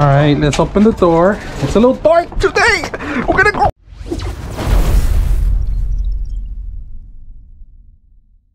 All right, let's open the door. It's a little dark today. We're gonna go.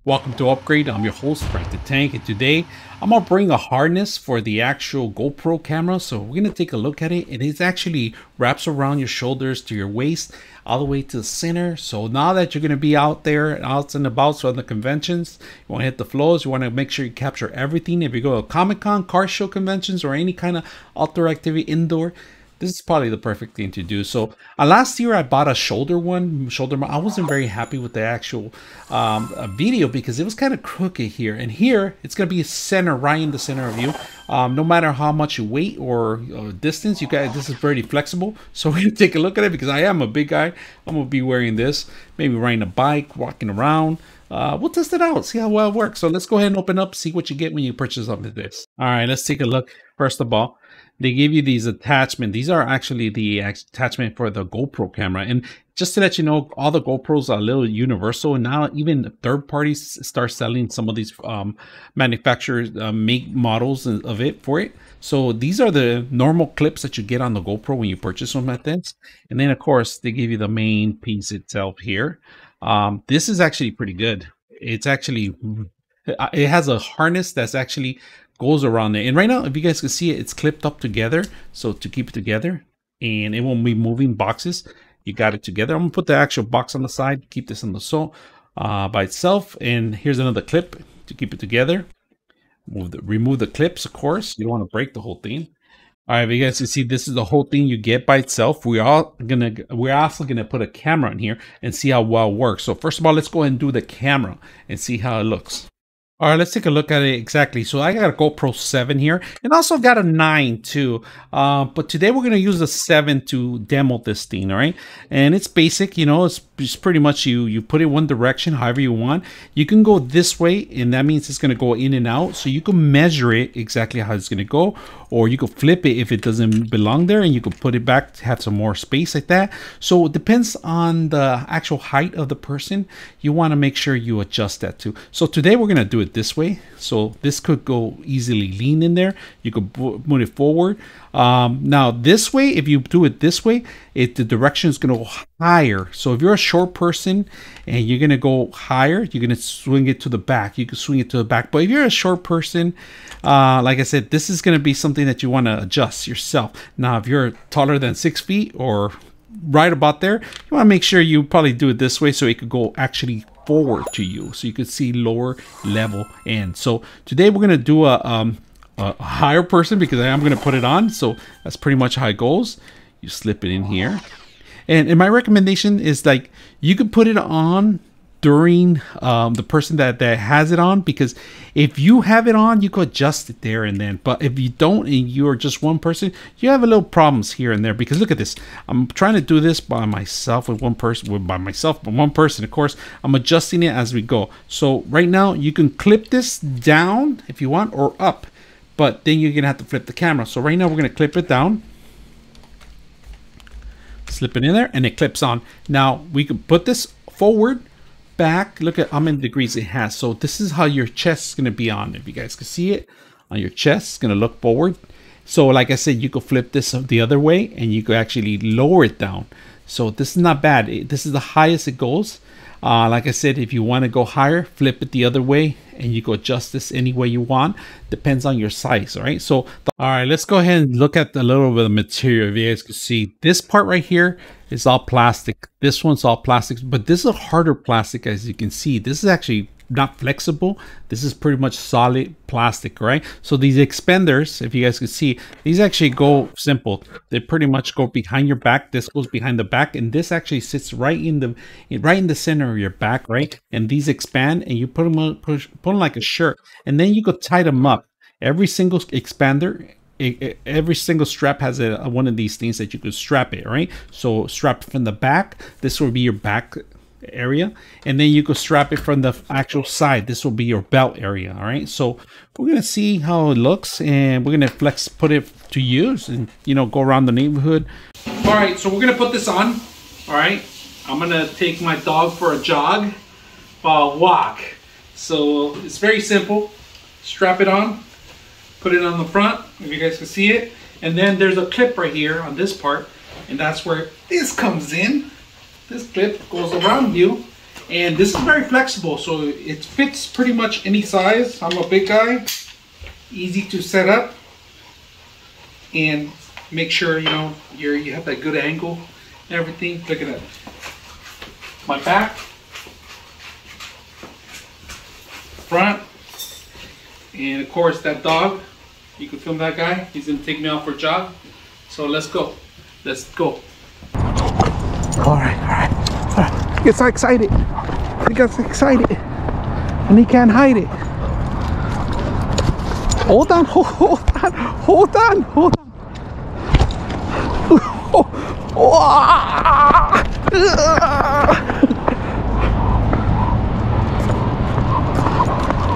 Welcome to Upgrade. I'm your host, Frank the Tank, and today I'm gonna bring a harness for the actual GoPro camera. So we're gonna take a look at it. And It actually wraps around your shoulders to your waist, all the way to the center. So now that you're gonna be out there, out and about, so on the conventions, you wanna hit the flows, you wanna make sure you capture everything. If you go to Comic Con, car show conventions, or any kind of outdoor activity indoor, this is probably the perfect thing to do. So uh, last year I bought a shoulder one, shoulder. I wasn't very happy with the actual um, uh, video because it was kind of crooked here. And here it's going to be center, right in the center of you. Um, no matter how much you weight or, or distance, you guys, this is very flexible. So we're to take a look at it because I am a big guy. I'm going to be wearing this, maybe riding a bike, walking around. Uh, we'll test it out, see how well it works. So let's go ahead and open up, see what you get when you purchase something like this. All right, let's take a look. First of all, they give you these attachment. These are actually the attachment for the GoPro camera. And just to let you know, all the GoPros are a little universal. And now even third parties start selling some of these um, manufacturers uh, make models of it for it. So these are the normal clips that you get on the GoPro when you purchase them at this. And then of course they give you the main piece itself here. Um, this is actually pretty good. It's actually, it has a harness that's actually goes around there. And right now, if you guys can see it, it's clipped up together. So to keep it together and it won't be moving boxes, you got it together. I'm gonna put the actual box on the side, keep this on the so uh, by itself. And here's another clip to keep it together. The, remove the clips, of course. You don't want to break the whole thing. All right, but you guys can see this is the whole thing you get by itself. We are gonna we're also gonna put a camera in here and see how well it works. So first of all, let's go ahead and do the camera and see how it looks. All right, let's take a look at it exactly. So I got a GoPro 7 here and also got a 9 too. Uh, but today we're going to use the 7 to demo this thing, all right? And it's basic, you know, it's just pretty much you, you put it one direction, however you want. You can go this way and that means it's going to go in and out. So you can measure it exactly how it's going to go or you could flip it if it doesn't belong there and you could put it back to have some more space like that. So it depends on the actual height of the person. You want to make sure you adjust that too. So today we're going to do it this way. So this could go easily lean in there. You could move it forward. Um, now this way, if you do it this way, it the direction is going to go higher. So if you're a short person and you're going to go higher, you're going to swing it to the back. You can swing it to the back. But if you're a short person, uh, like I said, this is going to be something that you want to adjust yourself. Now, if you're taller than six feet or right about there, you want to make sure you probably do it this way so it could go actually forward to you so you could see lower level and so today we're going to do a, um, a higher person because I am going to put it on so that's pretty much how it goes you slip it in here. And, and my recommendation is like you could put it on during um, the person that, that has it on because if you have it on you could adjust it there and then. But if you don't and you're just one person you have a little problems here and there. Because look at this. I'm trying to do this by myself with one person with by myself but one person. Of course i'm adjusting it as we go. So right now you can clip this down if you want or up. But then you're gonna have to flip the camera. So right now we're gonna clip it down slip it in there and it clips on now we can put this forward back, look at how many degrees it has. So this is how your chest is going to be on. If you guys can see it on your chest, it's going to look forward. So like I said, you could flip this the other way and you could actually lower it down. So this is not bad. This is the highest it goes. Uh, like I said, if you want to go higher, flip it the other way and you can adjust this any way you want. Depends on your size, all right? So, all right, let's go ahead and look at a little bit of material. If you guys can see, this part right here is all plastic. This one's all plastic, but this is a harder plastic as you can see. This is actually not flexible. This is pretty much solid plastic, right? So these expanders, if you guys can see, these actually go simple. They pretty much go behind your back. This goes behind the back, and this actually sits right in the right in the center of your back, right? And these expand, and you put them on, push, put them like a shirt, and then you could tie them up. Every single expander every single strap has a, a, one of these things that you could strap it right so strap from the back this will be your back area and then you could strap it from the actual side. This will be your belt area all right? So we're gonna see how it looks and we're gonna flex put it to use and you know go around the neighborhood. All right so we're gonna put this on all right? I'm gonna take my dog for a jog uh, walk. So it's very simple. Strap it on put it on the front if you guys can see it. And then there's a clip right here on this part, and that's where this comes in. This clip goes around you, and this is very flexible, so it fits pretty much any size. I'm a big guy, easy to set up, and make sure you know you're you have that good angle and everything. Look at that. My back, front, and of course that dog. You can film that guy. He's gonna take me out for a jog. So let's go. Let's go. All right, all right. He gets excited. He gets excited, and he can't hide it. Hold on, hold, on, hold on, hold on.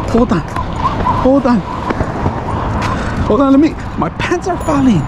Hold on, hold on, hold on. Let me. My pants are falling.